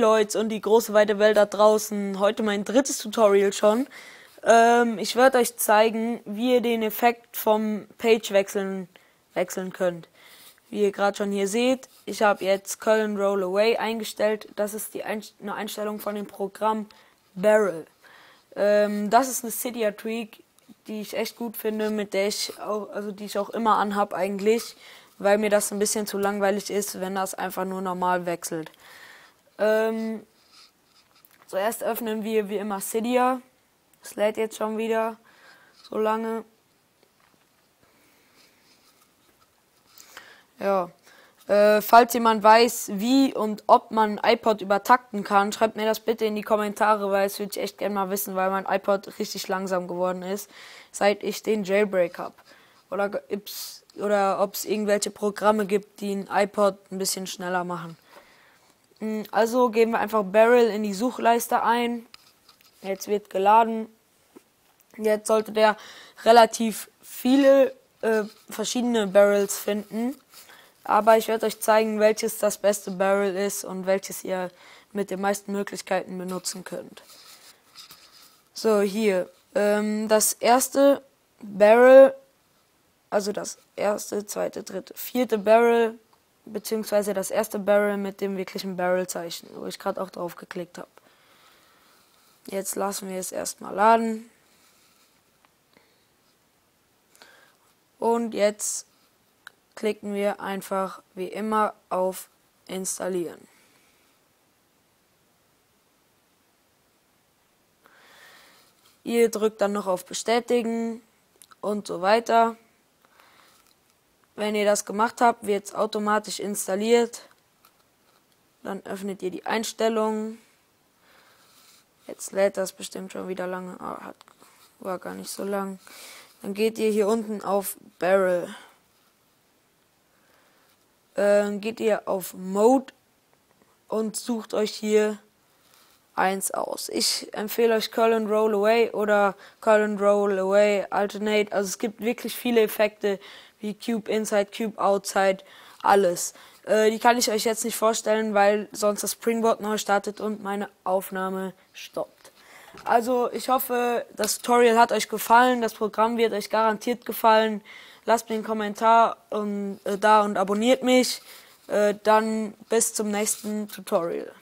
Leute und die große weite Welt da draußen. Heute mein drittes Tutorial schon. Ähm, ich werde euch zeigen, wie ihr den Effekt vom Page wechseln, wechseln könnt. Wie ihr gerade schon hier seht, ich habe jetzt Köln Roll Away eingestellt. Das ist die Einst eine Einstellung von dem Programm Barrel. Ähm, das ist eine Cydia Tweak, die ich echt gut finde, mit der ich auch, also die ich auch immer anhab eigentlich, weil mir das ein bisschen zu langweilig ist, wenn das einfach nur normal wechselt. Ähm, zuerst öffnen wir wie immer Cydia. Es lädt jetzt schon wieder so lange. Ja. Äh, falls jemand weiß, wie und ob man iPod übertakten kann, schreibt mir das bitte in die Kommentare, weil es würde ich echt gerne mal wissen, weil mein iPod richtig langsam geworden ist, seit ich den Jailbreak habe. Oder, oder ob es irgendwelche Programme gibt, die ein iPod ein bisschen schneller machen. Hm, also geben wir einfach Barrel in die Suchleiste ein. Jetzt wird geladen. Jetzt sollte der relativ viele äh, verschiedene Barrels finden. Aber ich werde euch zeigen, welches das beste Barrel ist und welches ihr mit den meisten Möglichkeiten benutzen könnt. So, hier. Ähm, das erste Barrel, also das erste, zweite, dritte, vierte Barrel, beziehungsweise das erste Barrel mit dem wirklichen Barrel-Zeichen, wo ich gerade auch drauf geklickt habe. Jetzt lassen wir es erstmal laden. Und jetzt klicken wir einfach wie immer auf Installieren. Ihr drückt dann noch auf Bestätigen und so weiter. Wenn ihr das gemacht habt, wird es automatisch installiert. Dann öffnet ihr die Einstellungen. Jetzt lädt das bestimmt schon wieder lange. Hat, war gar nicht so lang. Dann geht ihr hier unten auf Barrel äh, geht ihr auf Mode und sucht euch hier eins aus. Ich empfehle euch Curl and Roll Away oder Curl and Roll Away Alternate. Also es gibt wirklich viele Effekte wie Cube Inside, Cube Outside, alles. Äh, die kann ich euch jetzt nicht vorstellen, weil sonst das Springboard neu startet und meine Aufnahme stoppt. Also ich hoffe, das Tutorial hat euch gefallen. Das Programm wird euch garantiert gefallen lasst mir einen Kommentar und, äh, da und abonniert mich. Äh, dann bis zum nächsten Tutorial.